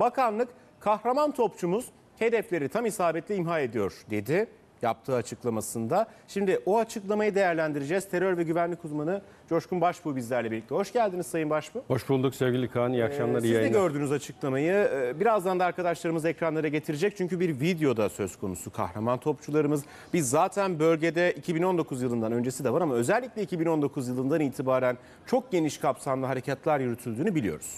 Bakanlık kahraman topçumuz hedefleri tam isabetle imha ediyor dedi yaptığı açıklamasında. Şimdi o açıklamayı değerlendireceğiz. Terör ve güvenlik uzmanı Coşkun Başbuğ bizlerle birlikte. Hoş geldiniz Sayın Başbuğ. Hoş bulduk sevgili Kaan. İyi akşamlar, Ee, iyi Siz de yayınlar. gördünüz açıklamayı. Ee, Birazdan da arkadaşlarımız ekranlara getirecek. Çünkü bir videoda söz konusu kahraman topçularımız. Biz zaten bölgede 2019 yılından öncesi de var ama özellikle 2019 yılından itibaren çok geniş kapsamlı harekatlar yürütüldüğünü biliyoruz.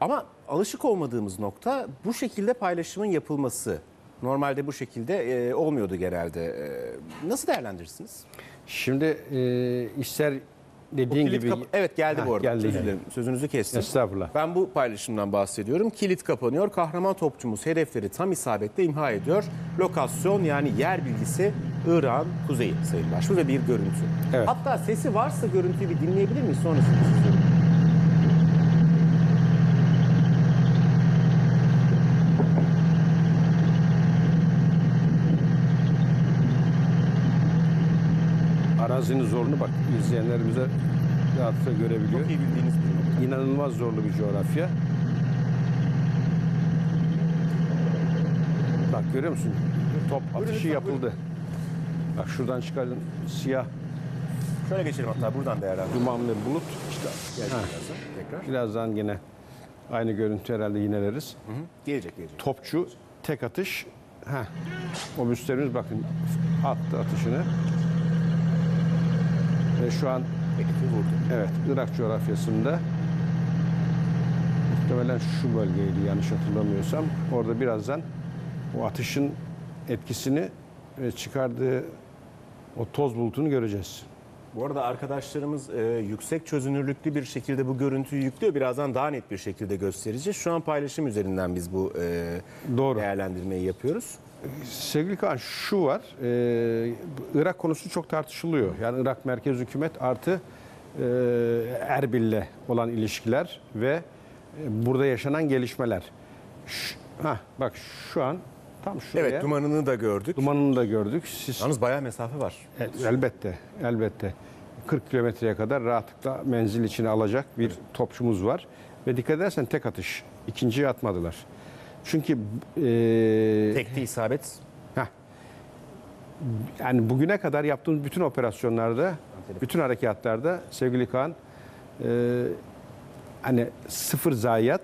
Ama alışık olmadığımız nokta bu şekilde paylaşımın yapılması. Normalde bu şekilde e, olmuyordu genelde. E, nasıl değerlendirirsiniz? Şimdi e, işler dediğin gibi... evet geldi Ha, bu arada. geldi. Özür dilerim. Sözünüzü kestim. Estağfurullah. Ben bu paylaşımdan bahsediyorum. Kilit kapanıyor. Kahraman topçumuz hedefleri tam isabetle imha ediyor. Lokasyon yani yer bilgisi İran kuzeyi Sayın Başbuğ ve bir görüntü. Evet. Hatta sesi varsa görüntüyü bir dinleyebilir miyiz? Sonrasını istiyorum. Arazinin zorluğunu bak izleyenlerimize rahatlıkla görebiliyor. Çok iyi bildiğiniz bir nokta. İnanılmaz zorlu bir coğrafya. Bak görüyor musun? Top atışı yapıldı. Bak şuradan çıkardın siyah Şöyle geçelim hatta buradan değerlendirelim. dumanlı bulut. İşte gelecek birazdan. Tekrar. Birazdan yine aynı görüntü herhalde yineleriz. Hı hı. Gelecek gelecek. topçu tek atış. Heh. O müsterimiz bakın attı atışını. Ve şu an evet Irak coğrafyasında muhtemelen şu bölgeydi yanlış hatırlamıyorsam. Orada birazdan o atışın etkisini ve çıkardığı o toz bulutunu göreceğiz. Bu arada arkadaşlarımız e, yüksek çözünürlüklü bir şekilde bu görüntüyü yüklüyor. Birazdan daha net bir şekilde göstereceğiz. Şu an paylaşım üzerinden biz bu e, Doğru. değerlendirmeyi yapıyoruz. Sevgili Kaan şu var. e, Irak konusu çok tartışılıyor. Yani Irak merkez hükümet artı e, Erbil'le olan ilişkiler ve e, burada yaşanan gelişmeler. Ş- hah, bak şu an tam şuraya Evet dumanını da gördük. dumanını da gördük. Siz Yalnız bayağı mesafe var. El- elbette elbette 40 kilometreye kadar rahatlıkla menzil içine alacak bir topçumuz var. Ve dikkat edersen tek atış. İkinciyi atmadılar. Çünkü e, Tekte isabet. Heh. Yani bugüne kadar yaptığımız bütün operasyonlarda, bütün harekatlarda sevgili Kaan, e, hani sıfır zayiat,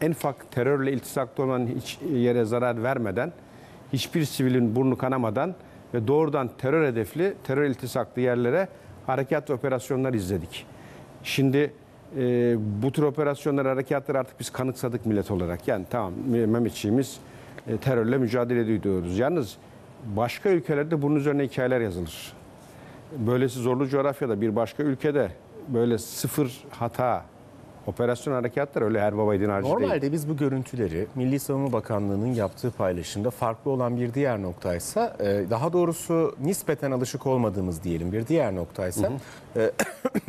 en ufak terörle iltisaklı olan hiç yere zarar vermeden, hiçbir sivilin burnu kanamadan ve doğrudan terör hedefli, terör iltisaklı yerlere harekat ve operasyonlar izledik. Şimdi e, bu tür operasyonlar, harekatları artık biz kanıksadık millet olarak. Yani tamam Mehmetçiğimiz e, terörle mücadele ediyoruz. Yalnız başka ülkelerde bunun üzerine hikayeler yazılır. Böylesi zorlu coğrafyada bir başka ülkede böyle sıfır hata operasyon harekatlar öyle her baba yiğidin harcı değil. Normalde biz bu görüntüleri Milli Savunma Bakanlığı'nın yaptığı paylaşımda farklı olan bir diğer noktaysa e, daha doğrusu nispeten alışık olmadığımız diyelim bir diğer noktaysa e,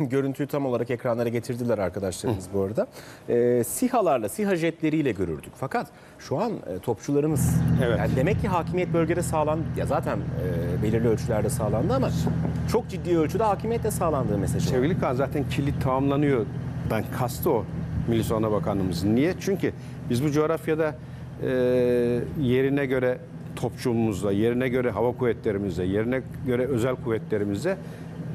görüntüyü tam olarak ekranlara getirdiler arkadaşlarımız bu arada. E, SİHA'larla, SİHA jetleriyle görürdük. Fakat şu an topçularımız Evet. yani demek ki hakimiyet bölgede sağlan ya zaten belirli ölçülerde sağlandı ama çok ciddi ölçüde hakimiyetle sağlandığı mesajı. Sevgili Kaan zaten kilit tamamlanıyor. Ben kastı o Milli Savunma Bakanlığımızın. Niye? Çünkü biz bu coğrafyada e, yerine göre topçuluğumuzla, yerine göre hava kuvvetlerimizle, yerine göre özel kuvvetlerimizle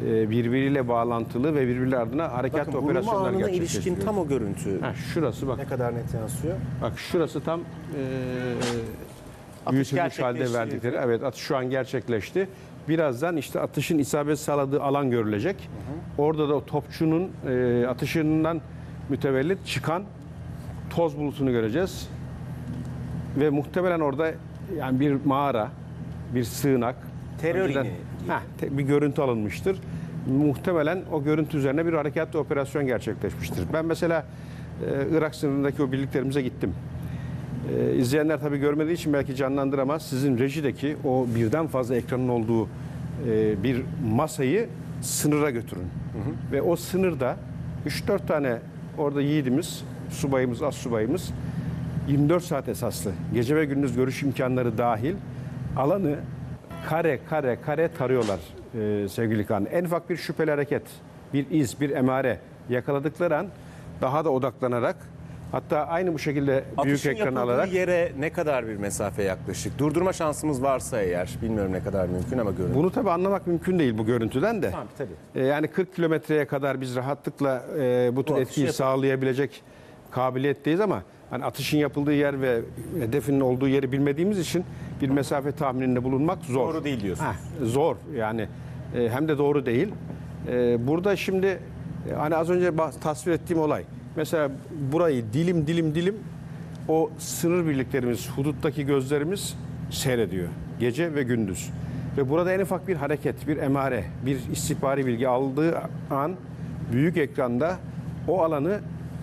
e, birbiriyle bağlantılı ve birbirleri ardına harekat Bakın operasyonlar anına ilişkin tam o görüntü Ha, şurası bak. ne kadar net yansıyor? Bak şurası tam e, Atış büyütülmüş halde verdikleri. Evet atış şu an gerçekleşti. Birazdan işte atışın isabet sağladığı alan görülecek. Orada da o topçunun e, atışından mütevellit çıkan toz bulutunu göreceğiz. Ve muhtemelen orada yani bir mağara, bir sığınak. Terör önceden-. Heh, te- bir görüntü alınmıştır. Muhtemelen o görüntü üzerine bir harekat operasyon gerçekleşmiştir. Ben mesela e, Irak sınırındaki o birliklerimize gittim. Ee, izleyenler tabii görmediği için belki canlandıramaz. Sizin rejideki o birden fazla ekranın olduğu e, bir masayı sınıra götürün. Ve o sınırda 3-4 tane orada yiğidimiz, subayımız, as subayımız 24 saat esaslı gece ve gündüz görüş imkanları dahil alanı kare kare kare tarıyorlar e, sevgili Kaan. En ufak bir şüpheli hareket, bir iz, bir emare yakaladıkları an daha da odaklanarak Hatta aynı bu şekilde büyük Atışın ekran yapıldığı alarak yere ne kadar bir mesafe yaklaşık? Durdurma şansımız varsa eğer, bilmiyorum ne kadar mümkün ama görün. bunu tabii anlamak mümkün değil bu görüntüden de. Tabii tabii. E, Yani 40 kilometreye kadar biz rahatlıkla e, bu tür Bu atışı etkiyi yapalım. sağlayabilecek kabiliyetteyiz ama hani atışın yapıldığı yer ve hedefin olduğu yeri bilmediğimiz için bir mesafe tahmininde bulunmak zor. Doğru değil diyorsunuz. Heh, zor yani E, hem de doğru değil. E, burada şimdi e, hani az önce bah- tasvir ettiğim olay. Mesela burayı dilim dilim dilim o sınır birliklerimiz, huduttaki gözlerimiz seyrediyor. Gece ve gündüz. Ve burada en ufak bir hareket, bir emare, bir istihbari bilgi aldığı an büyük ekranda o alanı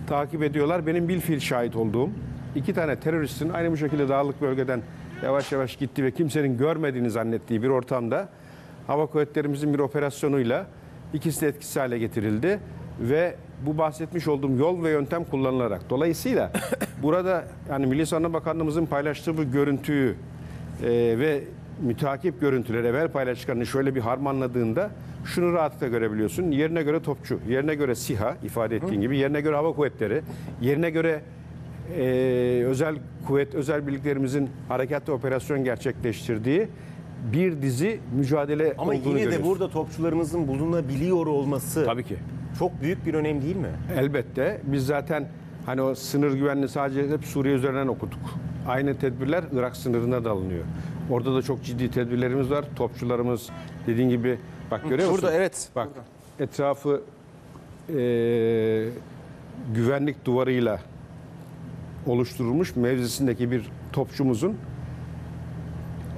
takip ediyorlar. Benim bilfiil şahit olduğum iki tane teröristin aynı bu şekilde dağlık bölgeden yavaş yavaş gitti ve kimsenin görmediğini zannettiği bir ortamda hava kuvvetlerimizin bir operasyonuyla ikisi de etkisiz hale getirildi ve bu bahsetmiş olduğum yol ve yöntem kullanılarak. Dolayısıyla burada yani Milli Savunma Bakanlığımızın paylaştığı bu görüntüyü e, ve mütakip görüntüleri evvel paylaştıklarını şöyle bir harmanladığında şunu rahatlıkla görebiliyorsun. Yerine göre topçu, yerine göre SİHA ifade ettiğin gibi, yerine göre hava kuvvetleri, yerine göre e, özel kuvvet, özel birliklerimizin harekat ve operasyon gerçekleştirdiği bir dizi mücadele Ama olduğunu yine de burada topçularımızın bulunabiliyor olması Tabii ki. Çok büyük bir önem değil mi? Elbette biz zaten hani o sınır güvenliği sadece hep Suriye üzerinden okuduk. Aynı tedbirler Irak sınırına da alınıyor. Orada da çok ciddi tedbirlerimiz var. Topçularımız dediğin gibi bak görüyor musun? Burada evet. Bak etrafı e, güvenlik duvarıyla oluşturulmuş mevzisindeki bir topçumuzun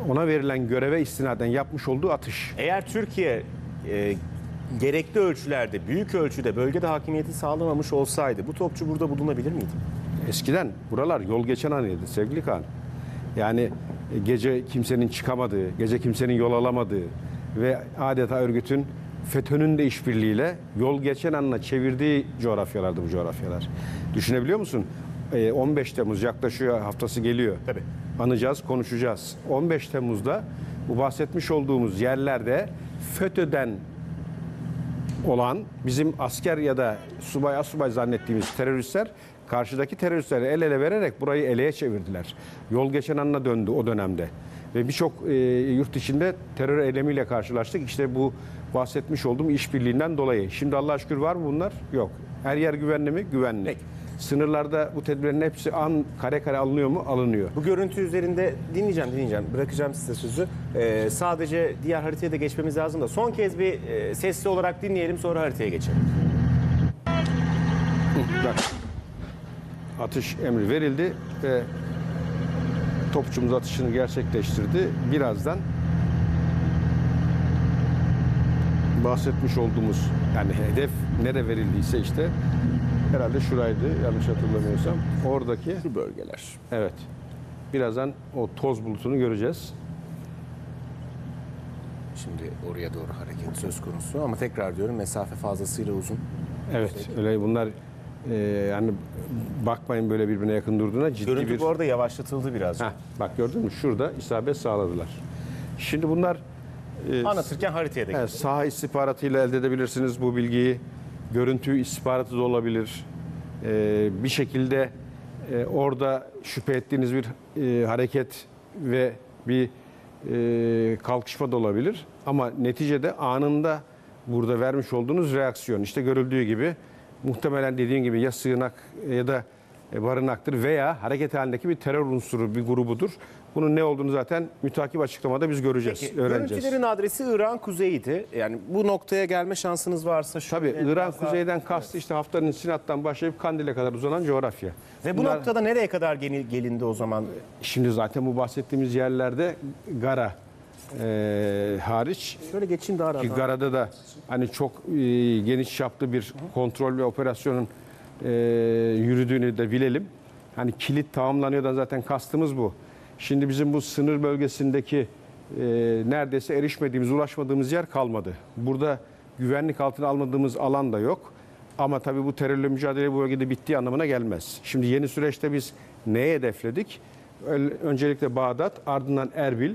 ona verilen göreve istinaden yapmış olduğu atış. Eğer Türkiye e, gerekli ölçülerde, büyük ölçüde bölgede hakimiyeti sağlamamış olsaydı bu topçu burada bulunabilir miydi? Eskiden buralar yol geçen anıydı sevgili Kaan. Yani gece kimsenin çıkamadığı, gece kimsenin yol alamadığı ve adeta örgütün FETÖ'nün de işbirliğiyle yol geçen anına çevirdiği coğrafyalardı bu coğrafyalar. Düşünebiliyor musun? E, 15 Temmuz yaklaşıyor, haftası geliyor. Tabii. Anacağız, konuşacağız. 15 Temmuz'da bu bahsetmiş olduğumuz yerlerde FETÖ'den olan bizim asker ya da subay asubay zannettiğimiz teröristler karşıdaki teröristleri el ele vererek burayı eleye çevirdiler. Yol geçen anına döndü o dönemde. Ve birçok e, yurt içinde terör eylemiyle karşılaştık. İşte bu bahsetmiş olduğum işbirliğinden dolayı. Şimdi Allah'a şükür var mı bunlar? Yok. Her yer güvenli mi? Güvenli. Peki. Sınırlarda bu tedbirlerin hepsi an kare kare alınıyor mu? Alınıyor. Bu görüntü üzerinde dinleyeceğim, dinleyeceğim. Bırakacağım size sözü. Ee, sadece diğer haritaya da geçmemiz lazım da son kez bir e, sesli olarak dinleyelim sonra haritaya geçelim. Bak. Atış emri verildi ve topçumuz atışını gerçekleştirdi. Birazdan bahsetmiş olduğumuz yani hedef nere verildiyse işte herhalde şuraydı yanlış hatırlamıyorsam. Oradaki Şu bölgeler. evet. Birazdan o toz bulutunu göreceğiz. Şimdi oraya doğru hareket söz konusu ama tekrar diyorum mesafe fazlasıyla uzun. Evet. Öyle bunlar e, yani bakmayın böyle birbirine yakın durduğuna ciddi Görüntü bir bu arada yavaşlatıldı biraz. Heh, bak gördün mü? Şurada isabet sağladılar. Şimdi bunlar e, Anlatırken haritaya da geçelim. saha istihbaratıyla elde edebilirsiniz bu bilgiyi. Görüntü istihbaratı da olabilir. E, bir şekilde e, orada şüphe ettiğiniz bir e, hareket ve bir e, kalkışma da olabilir. Ama neticede anında burada vermiş olduğunuz reaksiyon işte görüldüğü gibi muhtemelen dediğim gibi ya sığınak ya da barınaktır veya hareket halindeki bir terör unsuru bir grubudur. Bunun ne olduğunu zaten mütakip açıklamada biz göreceğiz, Peki, öğreneceğiz. görüntülerin adresi İran kuzeyiydi. Yani bu noktaya gelme şansınız varsa şu Tabii İran kuzeyden kastı işte haftanın Sinat'tan başlayıp Kandil'e kadar uzanan coğrafya. Ve bu Bunlar- noktada nereye kadar gelindi o zaman? Şimdi zaten bu bahsettiğimiz yerlerde Gara e, hariç Şöyle geçin daha rahat. Gara'da da hani çok e, geniş çaplı bir kontrol ve operasyonun e, yürüdüğünü de bilelim. Hani kilit tamamlanıyordan zaten kastımız bu. Şimdi bizim bu sınır bölgesindeki e, neredeyse erişmediğimiz, ulaşmadığımız yer kalmadı. Burada güvenlik altına almadığımız alan da yok. Ama tabii bu terörle mücadele bu bölgede bittiği anlamına gelmez. Şimdi yeni süreçte biz neye hedefledik? Ön- Öncelikle Bağdat, ardından Erbil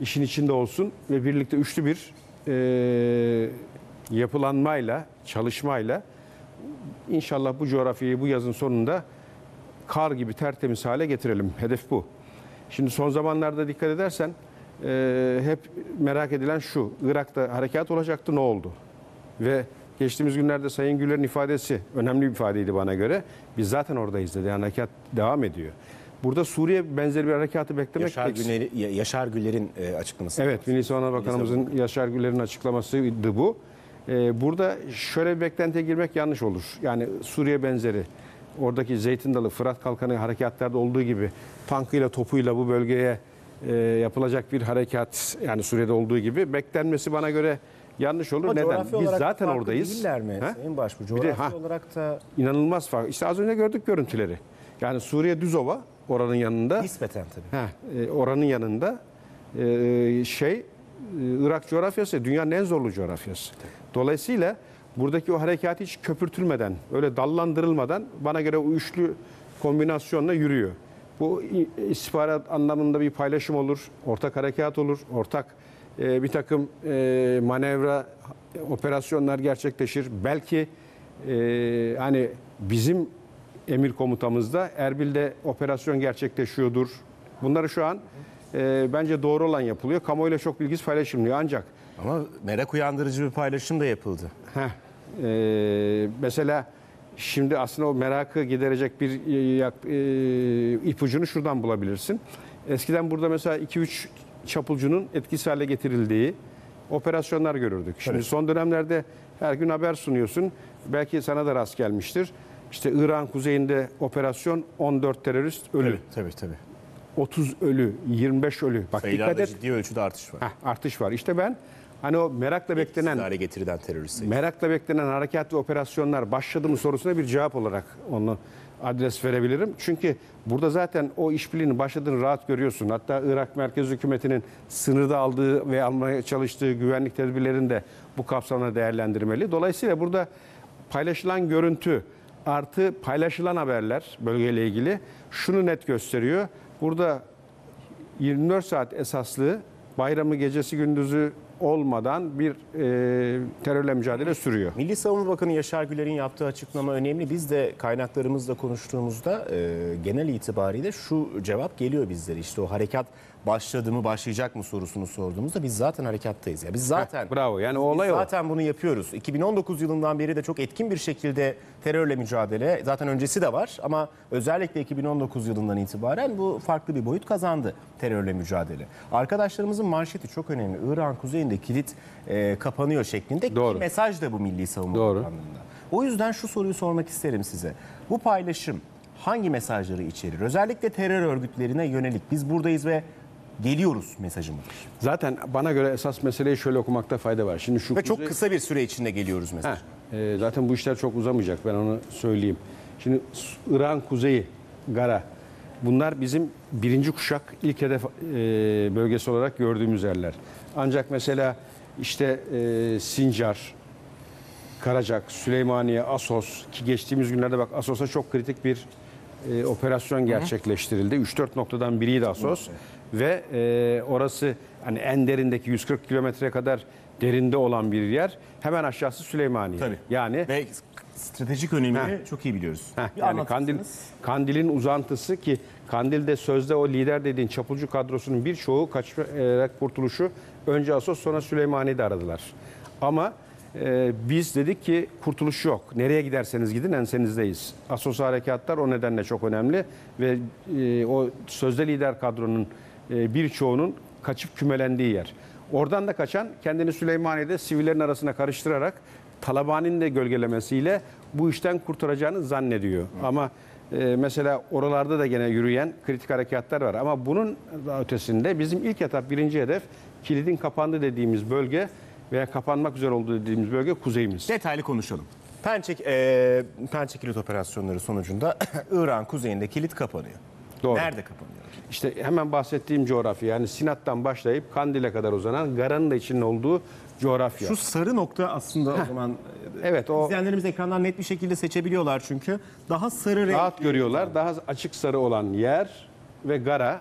işin içinde olsun ve birlikte üçlü bir e, yapılanmayla, çalışmayla inşallah bu coğrafyayı bu yazın sonunda kar gibi tertemiz hale getirelim. Hedef bu. Şimdi son zamanlarda dikkat edersen e, hep merak edilen şu. Irak'ta harekat olacaktı ne oldu? Ve geçtiğimiz günlerde Sayın Güler'in ifadesi önemli bir ifadeydi bana göre. Biz zaten oradayız dedi. Yani harekat devam ediyor. Burada Suriye benzeri bir harekatı beklemek Yaşar, Güler, Yaşar Güler'in e, açıklaması. Evet, Milli Savunma Bakanımızın Yaşar Güler'in açıklamasıydı bu. Ee, burada şöyle bir beklentiye girmek yanlış olur. Yani Suriye benzeri oradaki Zeytin Dalı, Fırat Kalkanı harekatlarda olduğu gibi tankıyla, topuyla bu bölgeye e, yapılacak bir harekat yani Suriye'de olduğu gibi beklenmesi bana göre yanlış olur. Ama Neden? Biz zaten oradayız. Değiller mi Ha? Sayın Başbuğ? de, Coğrafi ha. olarak da İnanılmaz fark. İşte az önce gördük görüntüleri. Yani Suriye düzova oranın yanında. nispeten tabii. Ha, e, oranın yanında e, şey Irak coğrafyası dünyanın en zorlu coğrafyası. Dolayısıyla buradaki o harekat hiç köpürtülmeden, öyle dallandırılmadan bana göre o üçlü kombinasyonla yürüyor. Bu istihbarat anlamında bir paylaşım olur, ortak harekat olur, ortak e, bir takım e, manevra operasyonlar gerçekleşir. Belki e, hani bizim emir komutamızda Erbil'de operasyon gerçekleşiyordur. Bunları şu an e, bence doğru olan yapılıyor. Kamuoyuyla çok bilgisi paylaşılmıyor ancak Ama merak uyandırıcı bir paylaşım da yapıldı. heh, e, mesela şimdi aslında o merakı giderecek bir e, e, ipucunu şuradan bulabilirsin. Eskiden burada mesela 2-3 çapulcunun etkisiz hale getirildiği operasyonlar görürdük. Şimdi son dönemlerde her gün haber sunuyorsun. Belki sana da rast gelmiştir. İşte İran kuzeyinde operasyon 14 terörist ölü. Tabii tabii. 30 ölü, 25 ölü. Bak Sayılarda dikkat et. ciddi ölçüde artış var. Heh, artış var. İşte ben hani o merakla beklenen hale getirilen terörist merakla beklenen harekat ve operasyonlar başladı mı sorusuna bir cevap olarak onu adres verebilirim. Çünkü burada zaten o işbirliğinin başladığını rahat görüyorsun. Hatta Irak Merkez Hükümeti'nin sınırda aldığı ve almaya çalıştığı güvenlik tedbirlerini de bu kapsamda değerlendirmeli. Dolayısıyla burada paylaşılan görüntü artı paylaşılan haberler bölgeyle ilgili şunu net gösteriyor. Burada 24 saat esaslı bayramı gecesi gündüzü olmadan bir e, terörle mücadele sürüyor. Milli Savunma Bakanı Yaşar Güler'in yaptığı açıklama önemli. Biz de kaynaklarımızla konuştuğumuzda e, genel itibariyle şu cevap geliyor bizlere. İşte o harekat başladı mı başlayacak mı sorusunu sorduğumuzda biz zaten harekattayız. Ya biz zaten bravo. Yani o biz olay o. zaten bunu yapıyoruz. 2019 yılından beri de çok etkin bir şekilde terörle mücadele zaten öncesi de var ama özellikle 2019 yılından itibaren bu farklı bir boyut kazandı terörle mücadele. Arkadaşlarımızın manşeti çok önemli. İran kuzeyinde kilit e, kapanıyor şeklinde. Doğru. Mesaj da bu Milli Savunma Doğru. Bakanlığı'nda. O yüzden şu soruyu sormak isterim size. Bu paylaşım hangi mesajları içerir? Özellikle terör örgütlerine yönelik biz buradayız ve geliyoruz mesajı mıdır? Zaten bana göre esas meseleyi şöyle okumakta fayda var. Şimdi şu Ve çok kuzey- kısa bir süre içinde geliyoruz mesajı. Heh, e, zaten bu işler çok uzamayacak ben onu söyleyeyim. Şimdi İran kuzeyi, Gara bunlar bizim birinci kuşak ilk hedef e, bölgesi olarak gördüğümüz yerler. Ancak mesela işte e, Sincar, Karacak, Süleymaniye, Asos ki geçtiğimiz günlerde bak Asos'a çok kritik bir e, operasyon gerçekleştirildi. 3-4 noktadan biriydi Asos ve e, orası hani en derindeki 140 kilometreye kadar derinde olan bir yer. Hemen aşağısı Süleymaniye. Tabii. Yani Ve stratejik önemini çok iyi biliyoruz. Heh, Bir yani Kandil? Kandil'in uzantısı ki Kandil'de sözde o lider dediğin çapulcu kadrosunun birçoğu kaçarak kurtuluşu önce Asos sonra Süleymaniye'de aradılar. Ama e, biz dedik ki kurtuluş yok. Nereye giderseniz gidin ensenizdeyiz. Asos harekatlar o nedenle çok önemli ve e, o sözde lider kadronun e, birçoğunun kaçıp kümelendiği yer. Oradan da kaçan kendini Süleymaniye'de sivillerin arasına karıştırarak Taliban'ın de gölgelemesiyle bu işten kurtaracağını zannediyor. Ama e, mesela oralarda da gene yürüyen kritik harekatlar var. Ama bunun da ötesinde bizim ilk etap birinci hedef kilidin kapandı dediğimiz bölge veya kapanmak üzere olduğu dediğimiz bölge kuzeyimiz. Detaylı konuşalım. Pençe, e, Pençe kilit operasyonları sonucunda İran kuzeyinde kilit kapanıyor. Doğru. Nerede kapanıyor? İşte hemen bahsettiğim coğrafya yani Sinat'tan başlayıp Kandil'e kadar uzanan Gara'nın da içinde olduğu coğrafya. Şu sarı nokta aslında o zaman Evet o izleyenlerimiz ekrandan net bir şekilde seçebiliyorlar çünkü. Daha sarı renk. rahat görüyorlar. Daha açık sarı olan yer ve Gara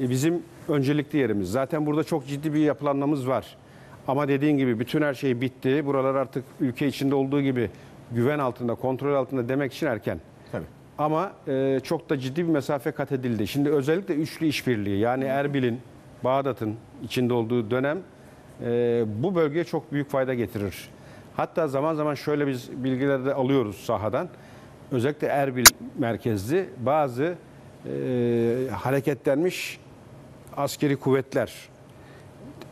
e, bizim öncelikli yerimiz. Zaten burada çok ciddi bir yapılanmamız var. Ama dediğin gibi bütün her şey bitti. Buralar artık ülke içinde olduğu gibi güven altında, kontrol altında demek için erken. Tabii. Ama e, çok da ciddi bir mesafe kat edildi. Şimdi özellikle üçlü işbirliği yani Erbil'in, Bağdat'ın içinde olduğu dönem e, bu bölgeye çok büyük fayda getirir. Hatta zaman zaman şöyle biz bilgiler de alıyoruz sahadan. Özellikle Erbil merkezli bazı e, hareketlenmiş askeri kuvvetler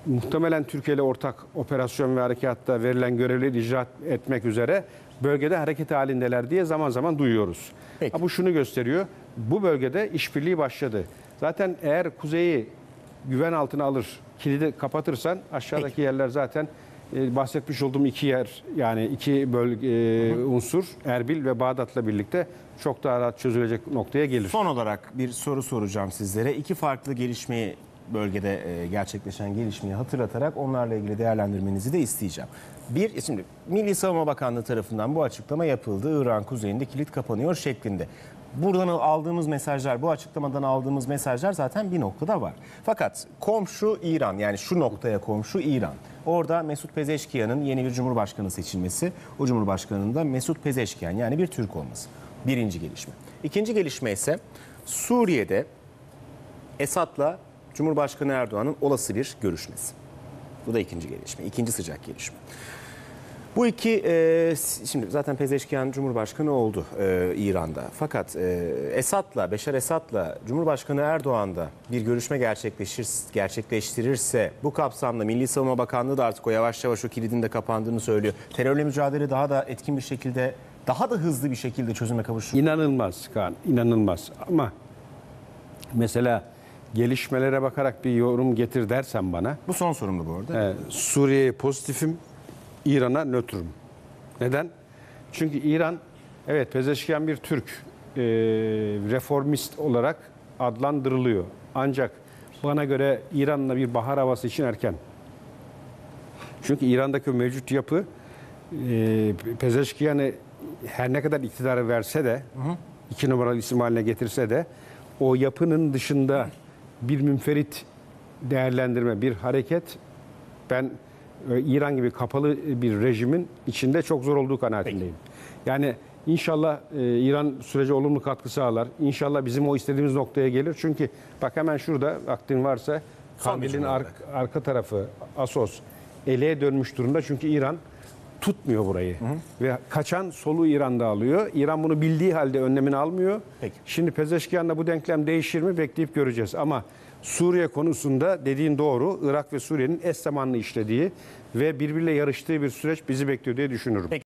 muhtemelen Türkiye ile ortak operasyon ve harekatta verilen görevleri icra etmek üzere bölgede hareket halindeler diye zaman zaman duyuyoruz. Peki. Ha, bu şunu gösteriyor. Bu bölgede işbirliği başladı. Zaten eğer kuzeyi güven altına alır, kilidi kapatırsan aşağıdaki yerler zaten e, bahsetmiş olduğum iki yer yani iki bölge e, unsur Erbil ve Bağdat'la birlikte çok daha rahat çözülecek noktaya gelir. Son olarak bir soru soracağım sizlere. İki farklı gelişmeyi bölgede e, gerçekleşen gelişmeyi hatırlatarak onlarla ilgili değerlendirmenizi de isteyeceğim. Bir, şimdi Milli Savunma Bakanlığı tarafından bu açıklama yapıldı. İran kuzeyinde kilit kapanıyor şeklinde. Buradan aldığımız mesajlar, bu açıklamadan aldığımız mesajlar zaten bir noktada var. Fakat komşu İran, yani şu noktaya komşu İran. Orada Mesut Pezeşkiyan'ın yeni bir cumhurbaşkanı seçilmesi, o cumhurbaşkanının da Mesut Pezeşkiyan yani bir Türk olması. Birinci gelişme. İkinci gelişme ise Suriye'de Esad'la Cumhurbaşkanı Erdoğan'ın olası bir görüşmesi. Bu da ikinci gelişme, ikinci sıcak gelişme. Bu iki, e, şimdi zaten Pezeşkiyan Cumhurbaşkanı oldu e, İran'da. Fakat e, Esad'la, Beşar Esad'la Cumhurbaşkanı Erdoğan da bir görüşme gerçekleşir, gerçekleştirirse bu kapsamda Milli Savunma Bakanlığı da artık o yavaş yavaş o kilidin de kapandığını söylüyor. Terörle mücadele daha da etkin bir şekilde, daha da hızlı bir şekilde çözüme kavuşur. İnanılmaz Kaan, inanılmaz. Ama mesela gelişmelere bakarak bir yorum getir dersen bana, Bu son sorumdu bu arada. e, Suriye'ye pozitifim, İran'a nötrüm. Neden? Çünkü İran, evet Pezeşkiyan bir Türk, e, reformist olarak adlandırılıyor. Ancak bana göre İran'la bir bahar havası için erken. Çünkü İran'daki mevcut yapı e, Pezeşkiyan'ı her ne kadar iktidarı verse de iki numaralı isim haline getirse de o yapının dışında bir münferit değerlendirme, bir hareket ben e, İran gibi kapalı bir rejimin içinde çok zor olduğu kanaatindeyim. Yani inşallah e, İran sürece olumlu katkı sağlar. İnşallah bizim o istediğimiz noktaya gelir. Çünkü bak hemen şurada vaktin varsa Kandil'in ar- arka tarafı Asos eleğe dönmüş durumda. Çünkü İran tutmuyor burayı. Ve kaçan solu İran'da alıyor. İran bunu bildiği halde önlemini almıyor. Peki. Şimdi Pezeşkiyan'la bu denklem değişir mi bekleyip göreceğiz. Ama Suriye konusunda dediğin doğru. Irak ve Suriye'nin eş zamanlı işlediği ve birbiriyle yarıştığı bir süreç bizi bekliyor diye düşünürüm.